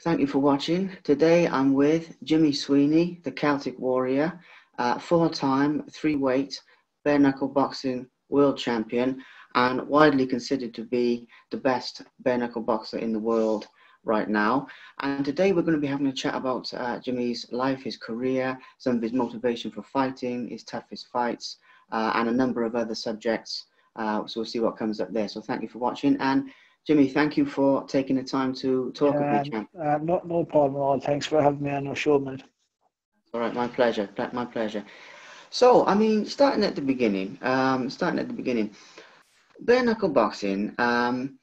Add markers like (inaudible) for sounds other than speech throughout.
Thank you for watching. Today I'm with Jimmy Sweeney, the Celtic Warrior, uh, four-time three-weight bare knuckle boxing world champion and widely considered to be the best bare knuckle boxer in the world right now. And today we're going to be having a chat about uh, Jimmy's life, his career, some of his motivation for fighting, his toughest fights, uh, and a number of other subjects. Uh, so we'll see what comes up there. So thank you for watching. And Jimmy, thank you for taking the time to talk uh, with me, uh, no, no problem at all. Thanks for having me on your show, man. All right, my pleasure. My pleasure. So, I mean, starting at the beginning, um, starting at the beginning, bare knuckle boxing. Um,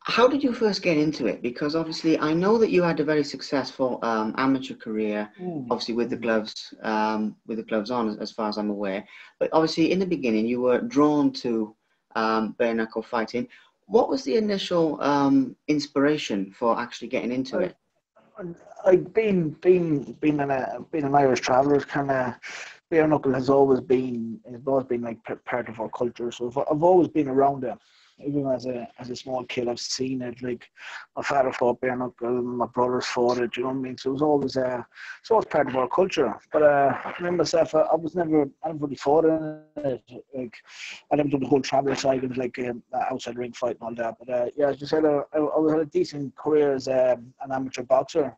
how did you first get into it? Because obviously, I know that you had a very successful um, amateur career, mm. obviously with the gloves, um, with the gloves on, as far as I'm aware. But obviously, in the beginning, you were drawn to um, bare knuckle fighting. What was the initial um, inspiration for actually getting into it? I've been been been an a been an Irish traveller. Kind of bare knuckle has always been has always been like part of our culture. So I've, I've always been around it even as a as a small kid, I've seen it. Like my father fought bare knuckle, my brothers fought it. You know what I mean? So it was always uh, it's always part of our culture. But uh, I remember myself, I, I was never, I never really fought in it. Like I never done the whole travel side of like um, outside ring fight and all that. But uh, yeah, as you said, I, I had a decent career as um, an amateur boxer.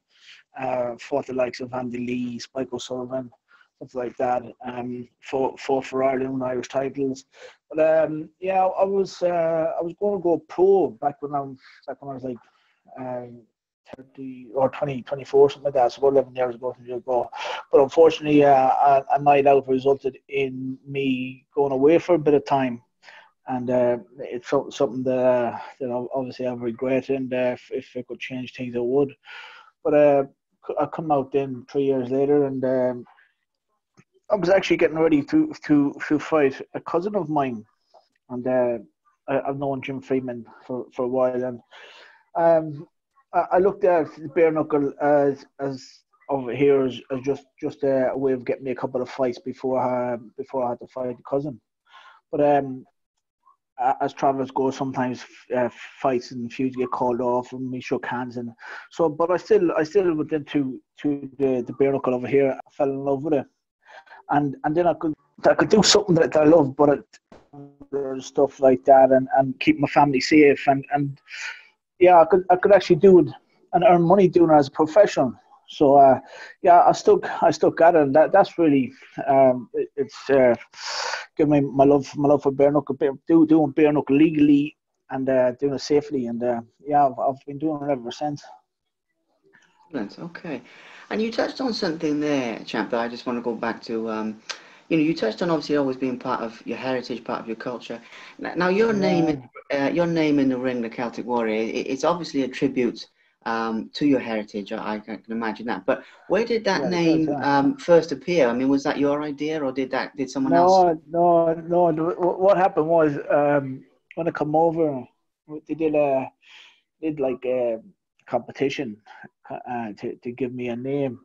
Uh, fought the likes of Andy Lee, Spike O'Sullivan stuff like that. Um, for for for Ireland Irish titles, but um, yeah, I was uh, I was going to go pro back when I was back when I was like um, 30 or 20, 24, something like that. So about 11 years ago, ago. But unfortunately, uh, a, a night out resulted in me going away for a bit of time. And uh, it's something that, uh, that obviously I regret. And uh, if, if I could change things, I would. But uh, I come out then three years later, and um, I was actually getting ready to to to fight a cousin of mine, and uh, I, have known Jim Freeman for, for a while, and um, I, I looked at the bare knuckle as as over here as, as just just a way of getting me a couple of fights before uh, before I had to fight the cousin, but um, as travellers go, sometimes uh, fights and feuds get called off, and we shook hands, and so. But I still, I still went into to the the bare knuckle over here. I fell in love with it, and and then I could I could do something that I love, but it, stuff like that, and, and keep my family safe, and and yeah, I could I could actually do it and earn money doing it as a profession. So uh, yeah, I stuck I stuck at it, and that that's really um, it, it's uh, give me my love my love for bare knuckle, do doing bare knuckle legally and uh, doing it safely, and uh, yeah, I've, I've been doing it ever since. Excellent. Okay. And you touched on something there, champ, that I just want to go back to. Um, you know, you touched on obviously always being part of your heritage, part of your culture. Now, your name, in, uh, your name in the ring, the Celtic Warrior, it, it's obviously a tribute um, to your heritage. I, I, can imagine that. But where did that yeah, name um, first appear? I mean, was that your idea, or did that did someone no, else? No, no, no. What happened was um, when I come over, they did a did like a competition uh, to to give me a name,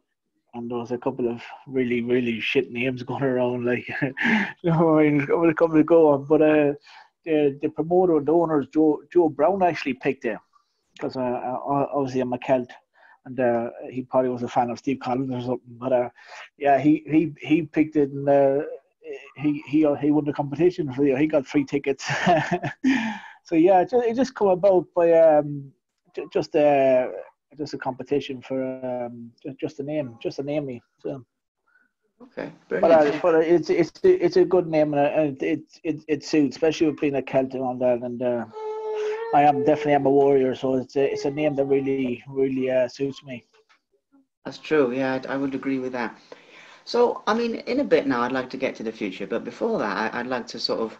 and there was a couple of really really shit names (laughs) going around. Like, (laughs) you know, I mean, a couple of go on, but uh, the the promoter and the owners Joe Joe Brown actually picked it because uh, uh obviously I'm a Celt. And uh, he probably was a fan of Steve Collins or something, but uh, yeah, he, he he picked it, and uh, he he he won the competition. So yeah, he got free tickets. (laughs) so yeah, it just, it just come about by um, just uh, just a competition for um, just a name, just a name me. So. Okay, but, uh, but it's it's it's a good name and it it it suits, especially with being a Celt and all that. And uh, I am definitely am a warrior, so it's a, it's a name that really really uh, suits me. That's true. Yeah, I, I would agree with that. So, I mean, in a bit now, I'd like to get to the future, but before that, I, I'd like to sort of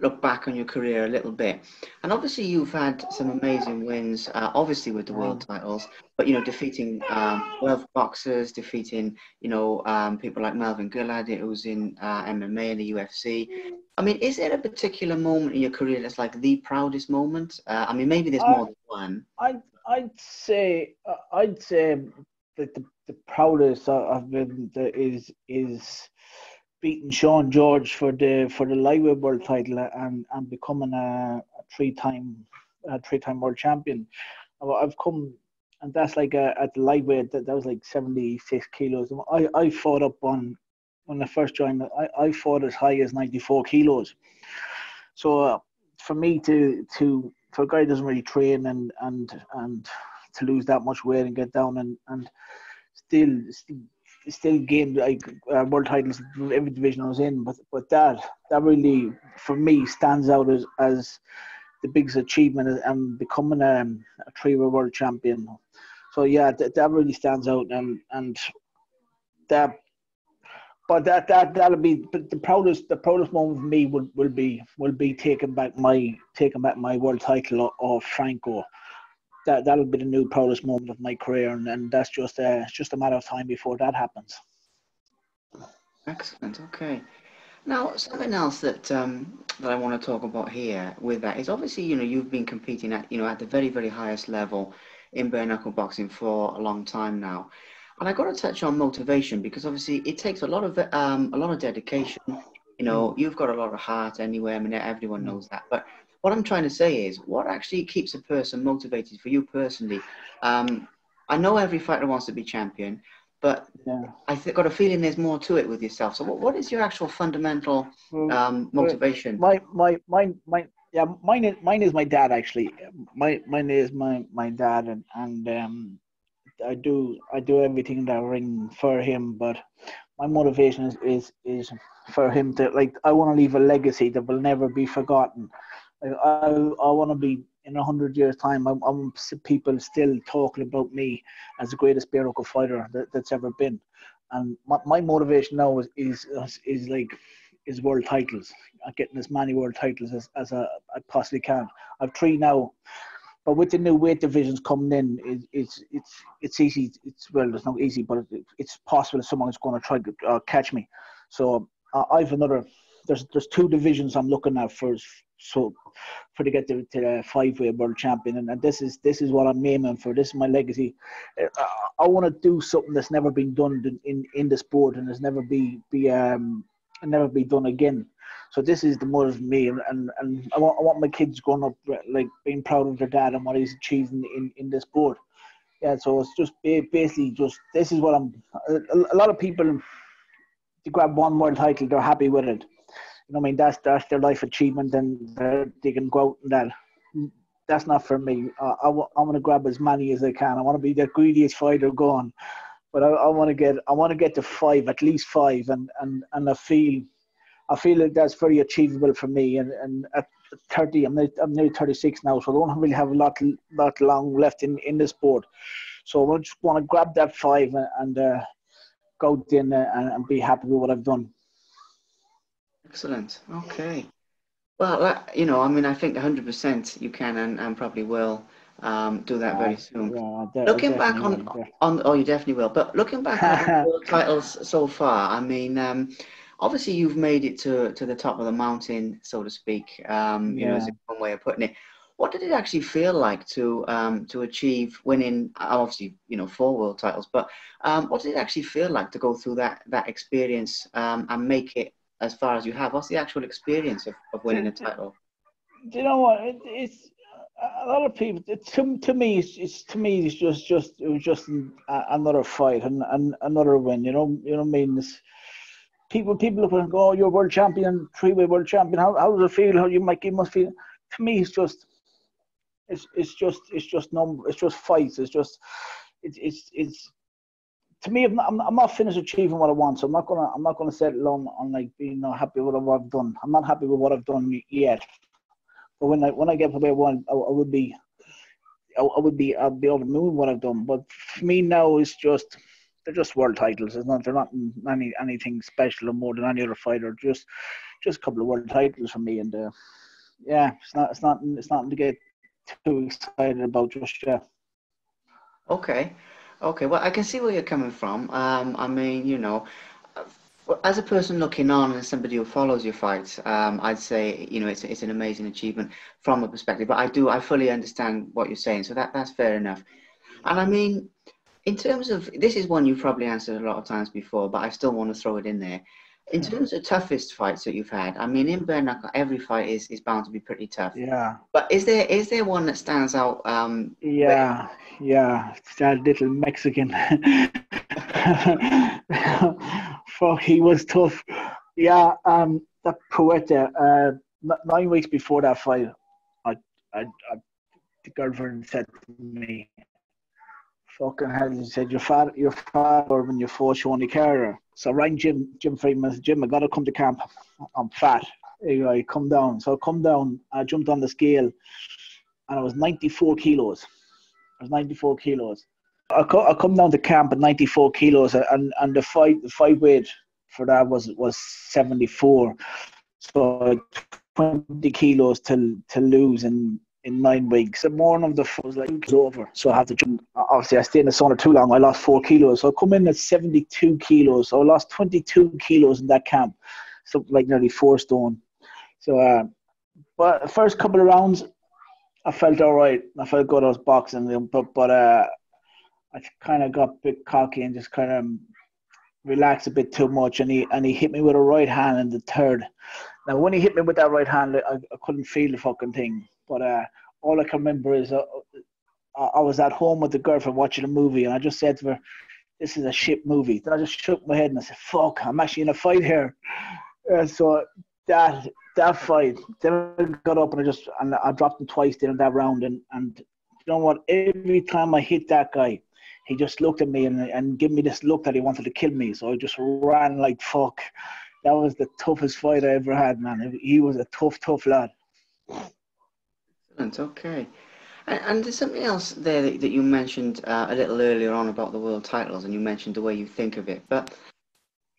look back on your career a little bit. And obviously, you've had some amazing wins, uh, obviously with the world titles, but you know, defeating um, world boxers, defeating you know um, people like Melvin Guillard, who's in uh, MMA and the UFC. I mean, is there a particular moment in your career that's like the proudest moment? Uh, I mean, maybe there's more than one. I I'd say uh, I'd say that the, the proudest I've been is is beating Sean George for the for the lightweight world title and and becoming a, a three time a three time world champion. I've come and that's like a, at the lightweight that, that was like 76 kilos. I, I fought up on when I first joined. I, I fought as high as 94 kilos. So uh, for me to to for a guy who doesn't really train and and and to lose that much weight and get down and and still still, still gain like uh, world titles every division I was in, but but that that really for me stands out as as the biggest achievement and becoming a, a three-way world champion. So yeah, that, that really stands out, and and that. But that that that'll be but the proudest the proudest moment for me will, will be will be taking back my taking back my world title of Franco. That that'll be the new proudest moment of my career, and, and that's just a just a matter of time before that happens. Excellent. Okay. Now, something else that um, that I want to talk about here with that is obviously, you know, you've been competing at, you know, at the very, very highest level in bare knuckle boxing for a long time now, and I got to touch on motivation because obviously it takes a lot of um, a lot of dedication. You know, you've got a lot of heart anyway. I mean, everyone knows that. But what I'm trying to say is, what actually keeps a person motivated for you personally? Um, I know every fighter wants to be champion, but yeah. I th- got a feeling there's more to it with yourself. So, what, what is your actual fundamental um, motivation? My, my, my, my, yeah, mine is, mine is my dad actually. My, mine is my, my dad, and and um, I do I do everything that I ring for him. But my motivation is is, is for him to like I want to leave a legacy that will never be forgotten. Like, I I want to be in a hundred years' time, I'm, I'm, people still talking about me as the greatest bare knuckle fighter that, that's ever been. And my, my motivation now is, is is like is world titles. I'm getting as many world titles as, as I, I possibly can. I've three now, but with the new weight divisions coming in, it, it's it's it's easy. It's well, it's not easy, but it, it's possible that someone's going to try to uh, catch me. So uh, I've another. There's there's two divisions I'm looking at for so for to get to, to the five way world champion and, and, this is this is what I'm aiming for. This is my legacy. Uh, I, I want to do something that's never been done in in the sport and has never be be um never be done again. So this is the motive of me and, and, I, want, I want my kids growing up like being proud of their dad and what he's achieving in, in the sport. Yeah so it's just basically just this is what I'm a, a lot of people to grab one world title they're happy with it you know, I mean, that's that's their life achievement, and they can go out and that. That's not for me. I, I want to grab as many as I can. I want to be the greediest fighter going, but I, I want to get I want to get to five, at least five, and and and I feel I feel like that's very achievable for me. And and at 30, I'm I'm nearly 36 now, so I don't really have a lot lot long left in in the sport. So I just want to grab that five and, and uh, go in and, and be happy with what I've done. Excellent. Okay. Well, you know, I mean, I think 100% you can and, and probably will um, do that very soon. Yeah, looking back on, on, oh, you definitely will. But looking back on (laughs) the titles so far, I mean, um, obviously you've made it to to the top of the mountain, so to speak. Um, you yeah. know, is one way of putting it. What did it actually feel like to um, to achieve winning? Obviously, you know, four world titles. But um, what did it actually feel like to go through that that experience um, and make it as far as you have. What's the actual experience of, of winning a title? Do you know what? It, it's a lot of people. It, to, to me, it's, it's, to me it's just just it was just another fight and, and another win. You know, you know what I mean. It's, people people look and go, "Oh, you're world champion, three way world champion. How, how does it feel? How you might you must feel." To me, it's just it's it's just it's just number. It's just fights. It's just it's it's it's to me, I'm not, I'm not finished achieving what I want, so I'm not gonna I'm not gonna settle on on like being not happy with what I've done. I'm not happy with what I've done yet, but when I when I get to where I want, I, I would be, I, I, would be I'd be over the moon what I've done. But for me now, it's just they're just world titles. It's not they're not any anything special or more than any other fighter. Just just a couple of world titles for me, and uh, yeah, it's not it's not it's not to get too excited about just yet. Okay. Okay, well, I can see where you're coming from. Um, I mean, you know, as a person looking on and somebody who follows your fights, um, I'd say, you know, it's, it's an amazing achievement from a perspective. But I do, I fully understand what you're saying, so that that's fair enough. And I mean, in terms of this is one you've probably answered a lot of times before, but I still want to throw it in there. In terms of toughest fights that you've had, I mean, in bare knuckle, every fight is, is bound to be pretty tough. Yeah. But is there is there one that stands out? Um, yeah, yeah. That little Mexican. (laughs) Fuck, he was tough. Yeah, um, that Puerta. Uh, nine weeks before that fight, I, I, I the girlfriend said to me, fucking hell, he said, your father, your father when you fought only carer. So I rang Jim, Jim Freeman, Jim, I got to come to camp. I'm fat. Anyway, come down. So I come down, I jumped on the scale, and I was 94 kilos. I was 94 kilos. I, co- I come down to camp at 94 kilos, and, and the fight the fight weight for that was was 74. So 20 kilos to to lose in in nine weeks. The morning of the was like was over, so I had to jump. Obviously, I stayed in the sauna too long. I lost four kilos, so I come in at seventy-two kilos. So I lost twenty-two kilos in that camp, so like nearly four stone. So, uh, but the first couple of rounds, I felt all right. I felt good. I was boxing, but but uh, I kind of got a bit cocky and just kind of relaxed a bit too much, and he and he hit me with a right hand in the third. Now, when he hit me with that right hand, I, I couldn't feel the fucking thing. But uh, all I can remember is uh, I was at home with the girlfriend watching a movie, and I just said to her, "This is a shit movie." Then I just shook my head and I said, "Fuck, I'm actually in a fight here." Uh, so that that fight, then I got up and I just and I dropped him twice in that round, and and you know what? Every time I hit that guy, he just looked at me and and gave me this look that he wanted to kill me. So I just ran like fuck. That was the toughest fight I ever had, man. He was a tough, tough lad. Excellent. Okay. And, and there's something else there that, that you mentioned uh, a little earlier on about the world titles, and you mentioned the way you think of it. But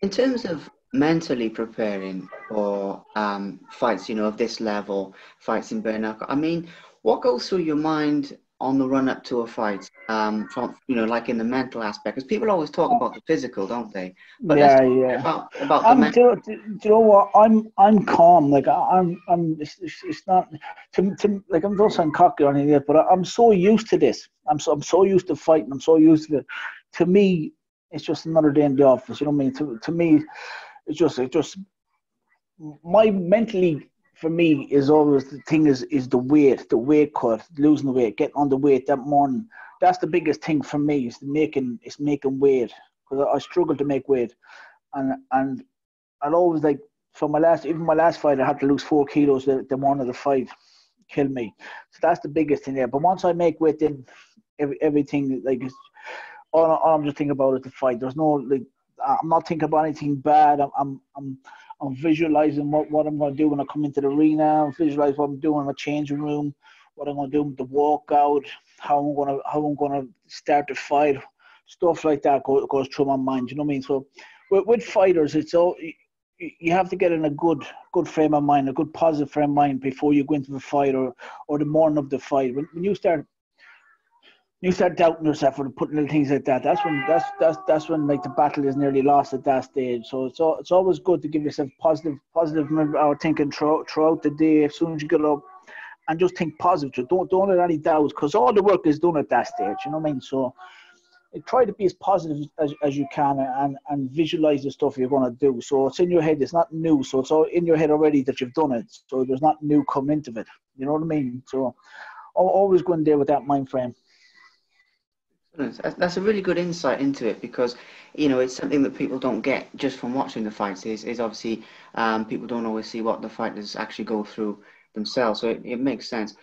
in terms of mentally preparing for um, fights, you know, of this level, fights in knuckle, I mean, what goes through your mind on the run up to a fight um, from you know like in the mental aspect because people always talk about the physical don't they? But yeah yeah. about, about I'm, the mental. Do, do, you know what? I'm i'm calm like i'm i'm it's, it's not to, to like i'm not saying cocky or anything yet but i'm so used to this. I'm so i'm so used to fighting i'm so used to it to me it's just another day in the office you know what i mean? To, to me it's just it's just my mentally for me is always the thing is is the weight, the weight cut, losing the weight, getting on the weight that morning. That's the biggest thing for me is making is making weight because I, I struggle to make weight, and and I'll always like for my last even my last fight I had to lose four kilos the, the morning of the fight, kill me. So that's the biggest thing there. But once I make weight, then every, everything like is all, all I'm just thinking about is the fight. There's no like I'm not thinking about anything bad. I'm I'm I'm I'm visualizing what, what I'm going to do when I come into the arena. I'm visualizing what I'm doing in my changing room, what I'm going to do with the walkout, how I'm going to how I'm going to start the fight, stuff like that goes, goes through my mind. You know what I mean? So with, with fighters, it's all you have to get in a good good frame of mind, a good positive frame of mind before you go into the fight or or the morning of the fight. When, when you start you start doubting yourself or putting little things like that. That's when that's that's that's when like the battle is nearly lost at that stage. So it's all, it's always good to give yourself positive positive our uh, thinking throughout, throughout the day. As soon as you get up, and just think positive. Don't don't let any doubts because all the work is done at that stage. You know what I mean? So try to be as positive as, as you can and, and visualize the stuff you're going to do. So it's in your head. It's not new. So it's all in your head already that you've done it. So there's not new come into it. You know what I mean? So always go in there with that mind frame. That's a really good insight into it because, you know, it's something that people don't get just from watching the fights. Is is obviously um, people don't always see what the fighters actually go through themselves, so it, it makes sense.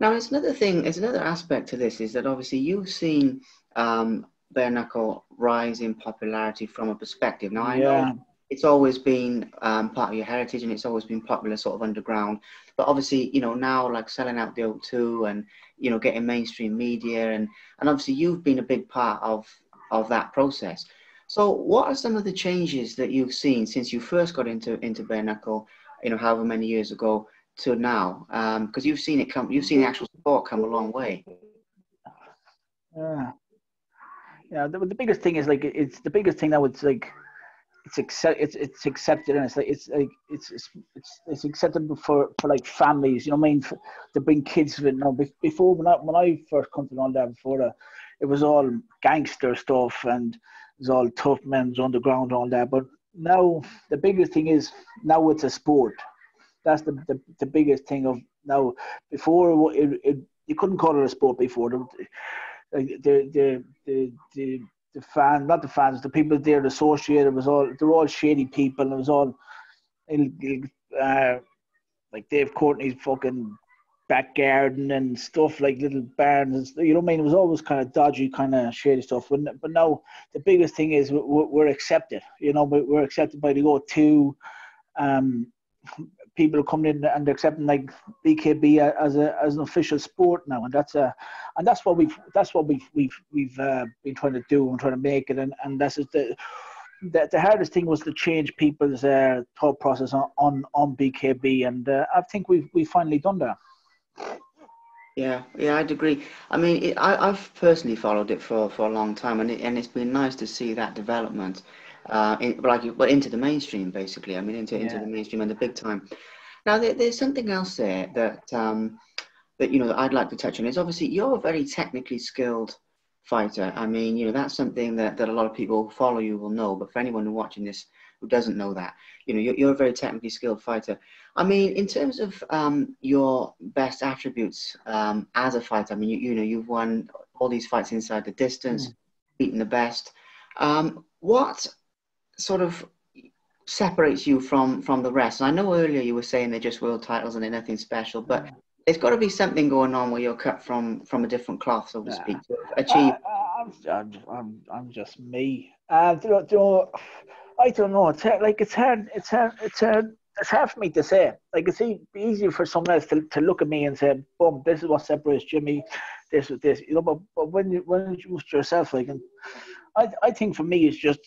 Now, it's another thing. It's another aspect to this is that obviously you've seen um, bare knuckle rise in popularity from a perspective. Now, I yeah. know it's always been um, part of your heritage and it's always been popular sort of underground. But obviously, you know, now like selling out the O2 and, you know, getting mainstream media and, and obviously you've been a big part of, of that process. So what are some of the changes that you've seen since you first got into, into bare knuckle, you know, however many years ago to now? Because um, you've seen it come, you've seen the actual sport come a long way. Yeah. Yeah, the, the biggest thing is like, it's the biggest thing that would like, it's accept it's it's accepted and it's like it's like it's it's it's, it's acceptable for for like families you know what I mean for, to bring kids with you know before when I when I first come to London before it was all gangster stuff and it was all tough men's underground and all that but now the biggest thing is now it's a sport. That's the the, the biggest thing of now. Before it, it, you couldn't call it a sport before. The the the the, the, the fans, not the fans, the people there associated was all they're all shady people. It was all uh, like Dave Courtney's fucking back garden and stuff like little barns. You know what I mean? It was always kind of dodgy, kind of shady stuff. But, but now the biggest thing is we're, we're accepted. You know, we're accepted by the go-to. Um, people coming in and accepting like BKB as a as an official sport now, and that's a and that's what we've that's what we've we've we've uh, been trying to do and trying to make it, and and that's the. The, the hardest thing was to change people's uh, thought process on, on, on BKB, and uh, I think we've we finally done that. Yeah, yeah, I'd agree. I mean, it, I, I've personally followed it for, for a long time, and it, and it's been nice to see that development, uh, in, like, but into the mainstream, basically. I mean, into yeah. into the mainstream and the big time. Now, there, there's something else there that um, that you know that I'd like to touch on. Is obviously you're a very technically skilled fighter. I mean, you know, that's something that, that a lot of people who follow you will know. But for anyone watching this who doesn't know that. You know, you're, you're a very technically skilled fighter. I mean, in terms of um, your best attributes um, as a fighter, I mean, you, you know, you've won all these fights inside the distance, mm. beaten the best. Um, what sort of separates you from from the rest? And I know earlier you were saying they're just world titles and they're nothing special, but there's got to be something going on where you're cut from from a different cloth, so to speak, to achieve. Uh, I'm, I'm, I'm just me. Uh, do, you know, I don't know. It's like it's hard. It's hard. It's hard. It's hard for me to say. Like it's easier for someone else to, to look at me and say, "Boom, this is what separates Jimmy. This is this." You know, but, but when you when you yourself, like, and I I think for me it's just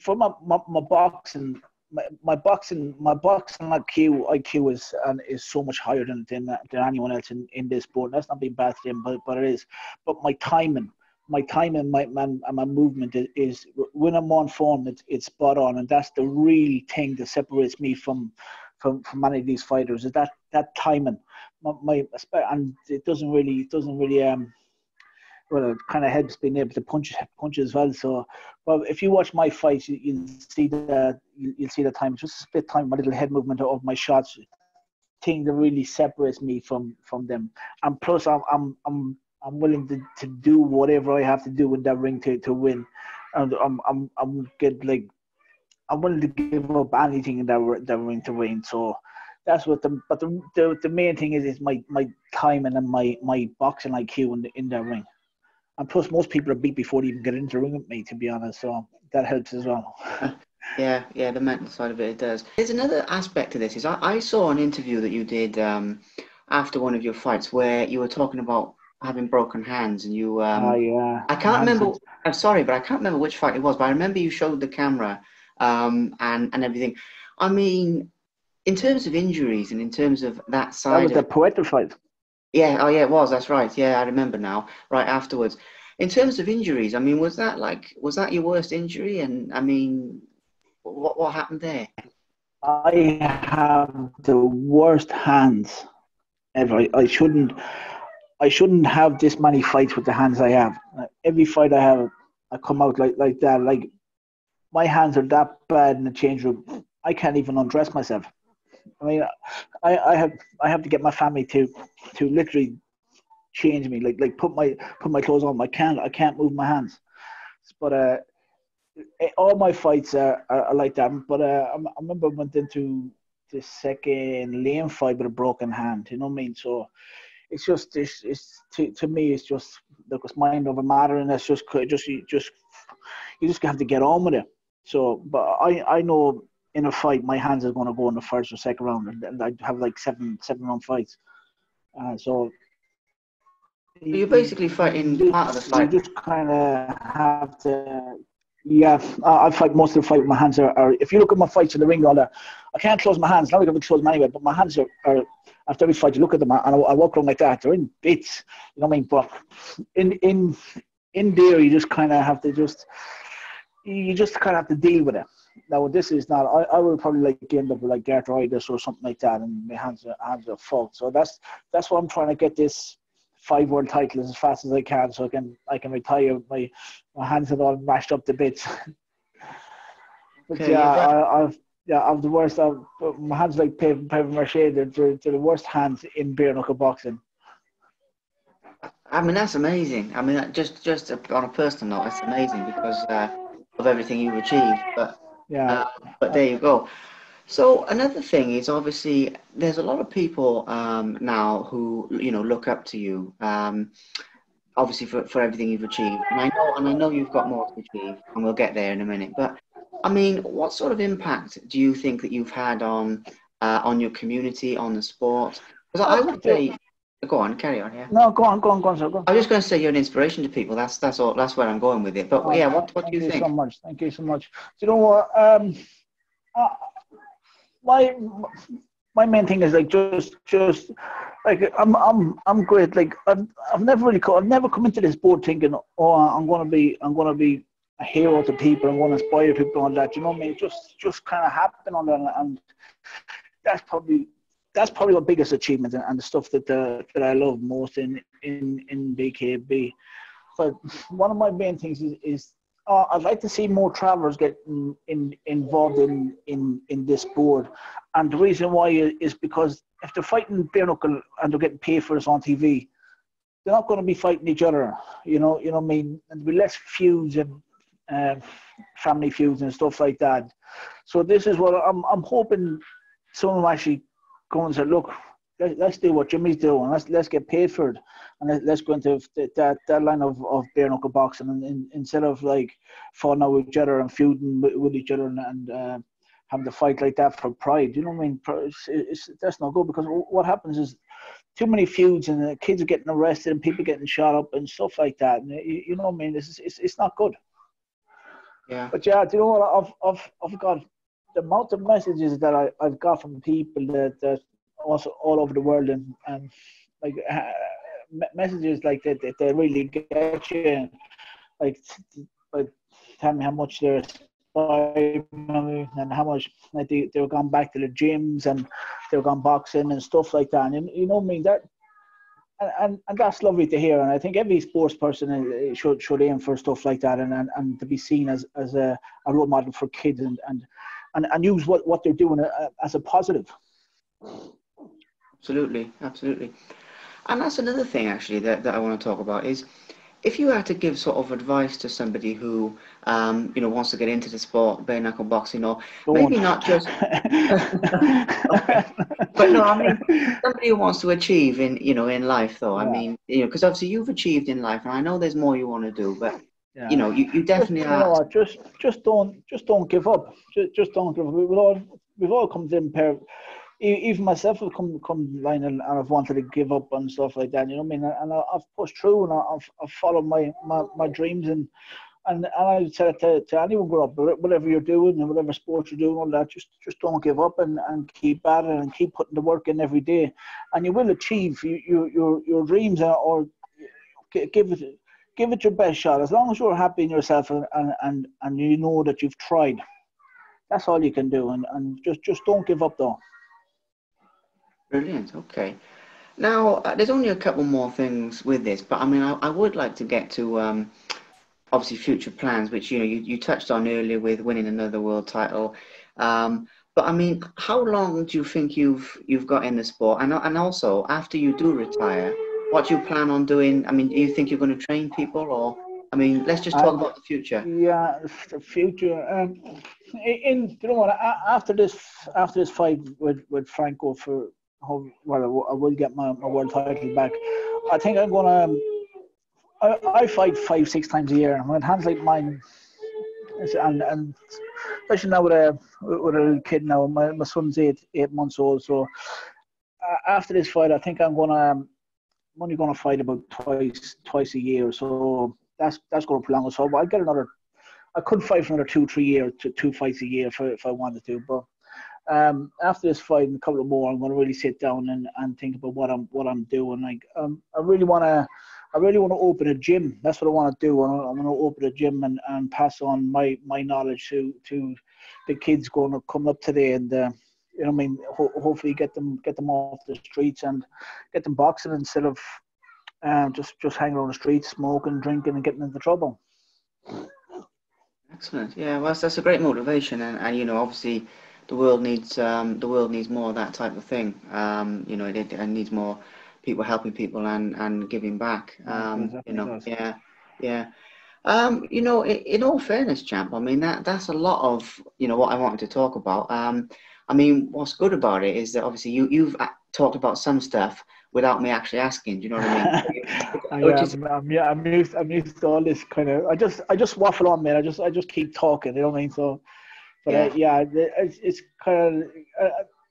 for my my, my boxing. My, my boxing my boxing IQ IQ is and is so much higher than, than than anyone else in, in this sport. That's not being bad to them, but but it is. But my timing my timing, and my, my, my movement is, is, when I'm on form, it's, it's spot on, and that's the real thing that separates me from from, from many of these fighters. Is that that timing, my, my and it doesn't really it doesn't really um well it kind of helps being able to punch punch as well. So, but if you watch my fights, you, will see that you, will see the time. Just a split time, my little head movement of my shots thing that really separates me from from them. And plus, I'm I'm I'm I'm willing to, to do whatever I have to do in that ring to, to win. And I'm I'm I'm get like I'm willing to give up anything in that that ring to win. So that's what the but the the, the main thing is is my my timing and my my boxing IQ in the, in that ring. And plus, most people are beat before they even get into the ring with me. To be honest, so that helps as well. (laughs) Yeah, yeah, the mental side of it, it does. There's another aspect to this. Is I, I saw an interview that you did um, after one of your fights where you were talking about having broken hands, and you. Um, oh yeah. I can't remember. I'm sorry, but I can't remember which fight it was. But I remember you showed the camera um, and and everything. I mean, in terms of injuries and in terms of that side. That was of, the Poeta fight. Yeah. Oh yeah, it was. That's right. Yeah, I remember now. Right afterwards. In terms of injuries, I mean, was that like was that your worst injury? And I mean, what what happened there? I have the worst hands ever. I shouldn't. I shouldn't have this many fights with the hands I have. Every fight I have, I come out like like that. Like my hands are that bad in the change room. I can't even undress myself. I mean, I, I have I have to get my family to to literally change me, like like put my put my clothes on. I can't I can't move my hands. But uh, all my fights are, are, are like that. But uh, I, I remember I went into the second lane fight with a broken hand. You know what I mean? So it's just it's, it's to, to me it's just look it's mind over matter and it's just just you just you just have to get on with it. So, but I I know in a fight my hands are going to go in the first or second round, and, I have like seven seven round fights. Uh, so you're basically fighting part of the fight. You just kind of have to. Yeah, I, I fight most of the fight with my hands are, are, If you look at my fights in the ring, all that, I can't close my hands. Now I can close them anyway, but my hands are, are after every fight, you look at them and I, I walk around like that. They're in bits. You know what I mean? But in in in there, you just kind of have to just you just kind of have to deal with it. Now, this is not. I, I would probably like end up with like arthritis or something like that, and my hands are hands are full. So that's that's what I'm trying to get this five world titles as fast as I can, so I can I can retire. My my hands are all mashed up to bits. (laughs) But Okay, yeah, I, I've yeah, I'm the worst. I've, my hands like paper, paper mache. They're, they're, they're the worst hands in bare knuckle boxing. I mean, that's amazing. I mean, just just on a personal note, that's amazing because uh, of everything you've achieved. But Yeah, uh, but there you go. So another thing is obviously there's a lot of people um, now who you know look up to you. Um, obviously for, for everything you've achieved, and I know and I know you've got more to achieve, and we'll get there in a minute. But I mean, what sort of impact do you think that you've had on uh, on your community, on the sport? Because I would say, go on, carry on. Yeah. no, go on, go on, go on, sir. Go on. I was just going to say you're an inspiration to people. That's that's all. That's where I'm going with it. But yeah, what what do you think? Thank think? so much. Thank you so much. Do you know what? Um, uh, my my main thing is like just just like I'm I'm I'm great. Like I've I've never really co- I've never come into this board thinking oh I'm gonna be I'm gonna be a hero to people. I'm gonna inspire people on that. You know what I mean? It just just kind of happened on that, and that's probably that's probably my biggest achievement and, the stuff that uh, that I love most in in in BKB. But one of my main things is, is uh, I'd like to see more travelers get in, in, involved in, in, in this board. And the reason why is because if they're fighting bare knuckle and they're getting paid for this on TV, they're not going to be fighting each other. You know, you know what I mean? And there'll be less feuds and uh, family feuds and stuff like that. So this is what I'm, I'm hoping someone actually go and say, look, let, let's do what Jimmy's doing. Let's let's get paid for it, and let, let's go into that that line of, of bare knuckle boxing, and, and instead of like falling out with each other and feuding with, with each other and, and uh, having to fight like that for pride. You know what I mean? It's, it's, that's not good because what happens is too many feuds and the kids are getting arrested and people getting shot up and stuff like that. And you, you know what I mean? It's, it's, it's not good. Yeah. But yeah, do you know what? I've, I've, I've got the amount of messages that I, I've got from people that, that also all over the world and, and like uh, messages like that, that they really get you. And, like, like tell me how much they're and how much like they, they've gone back to the gyms and they've gone boxing and stuff like that. And you know I mean? That and, and, and that's lovely to hear. And I think every sports person uh, should should aim for stuff like that and, and, and to be seen as, as a, a role model for kids and, and, and, and use what, what they're doing uh, as a positive. Absolutely, absolutely. And that's another thing actually that, that I want to talk about is if you had to give sort of advice to somebody who um, you know wants to get into the sport, bare knuckle boxing, or maybe Don't. just (laughs) but no, I mean somebody who wants to achieve in you know in life though. I mean you know because obviously you've achieved in life, and I know there's more you want to do, but Yeah. you know you, you just, definitely know are. just just don't just don't give up. Just, just don't give up. We've all we've all come to e- Even myself have come come line and, and I've wanted to give up and stuff like that. You know what I mean? And I- I've pushed through and I- I've, I've followed my, my, my dreams and and and I said to, to anyone grow up, whatever you're doing and whatever sport you're doing, all that, just just don't give up and, and keep at it and keep putting the work in every day, and you will achieve your your your, dreams or give it give it your best shot. As long as you're happy in yourself and, and, and, and you know that you've tried, that's all you can do. And, and just, just don't give up, though. Brilliant. Okay. Now, uh, there's only a couple more things with this, but I mean, I, I would like to get to um, obviously future plans, which you know you, you touched on earlier with winning another world title. Um, but I mean, how long do you think you've you've got in the sport? And and also, after you do retire, what do you plan on doing? I mean, do you think you're going to train people, or I mean, let's just talk Um, about the future. Yeah, the future. Um, in, you know what? After this, after this fight with, with Franco for how well I will- get my, my world title back. I think I'm gonna. um, I, I fight five six times a year. When hands like mine, and and especially now with a with a little kid now. My my son's eight eight months old. So uh, after this fight, I think I'm gonna. I'm only gonna fight about twice twice a year. So that's that's going to prolong it. So I'll get another. I could fight for another two, three years, two, two fights a year if, I- if I wanted to. But um, after this fight and a couple of more, I'm going to really sit down and, and think about what I'm what I'm doing. Like um, I really want to, I really want to open a gym. That's what I want to do. I want to open a gym and, and pass on my, my knowledge to to the kids going to come up today and. Uh, you know, I mean, ho- hopefully get them get them off the streets and get them boxing instead of um, just just hanging on the streets, smoking, drinking, and getting into trouble. Excellent. Yeah, well, that's, that's a great motivation, and, and you know, obviously, the world needs um, the world needs more of that type of thing. Um, you know, it, it needs more people helping people and, and giving back. Um, you know, yeah, yeah. Um, you know, in, in, all fairness, champ, I mean that that's a lot of you know what I wanted to talk about. Um, I mean, what's good about it is that obviously you you've talked about some stuff without me actually asking. Do you know what I mean? (laughs) I, am, I'm, yeah, I'm used. I'm used to all this kind of. I just I just waffle on, man. I just I just keep talking. You know what I mean? So, but yeah, uh, yeah it's, it's kind of. Uh,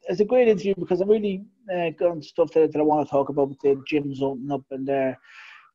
it's a great interview because I'm really uh, got stuff that, that I want to talk about with the gyms opening up and their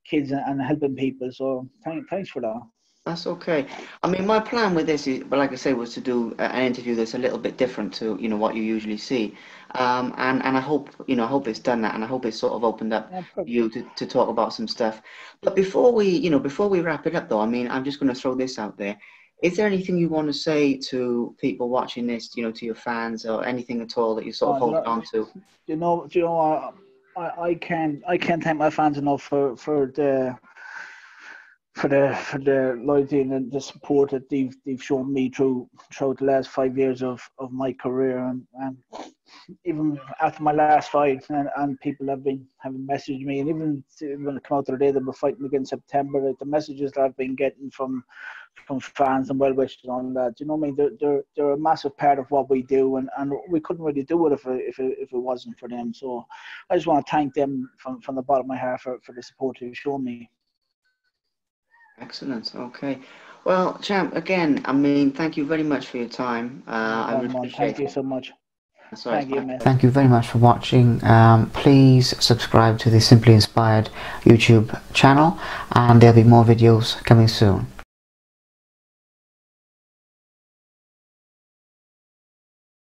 kids and, and helping people. So thank, thanks for that. That's okay. I mean, my plan with this, is, but like I say, was to do an interview that's a little bit different to you know what you usually see, um, and and I hope you know I hope it's done that, and I hope it's sort of opened up you to, to talk about some stuff. But before we you know before we wrap it up, though, I mean, I'm just going to throw this out there. Is there anything you want to say to people watching this, you know, to your fans, or anything at all that you sort of oh, hold on to? You know, you know, I, I can't I can't thank my fans enough for for the for the for the loyalty and the support that they've they've shown me through throughout the last five years of, of my career and, and even after my last fight and, and people have been having messaged me and even when it came out the day that we're fighting against September the messages that I've been getting from from fans and well wishers on that you know I mean? They're, they're they're a massive part of what we do and, and we couldn't really do it if it, if it, if it wasn't for them so I just want to thank them from, from the bottom of my heart for, for the support they've shown me Excellent. Okay. Well, champ, again, I mean, thank you very much for your time. Uh, I really appreciate Thank you so much. Thank you, man. Thank you very much for watching. Um, please subscribe to the Simply Inspired YouTube channel, and there'll be more videos coming soon.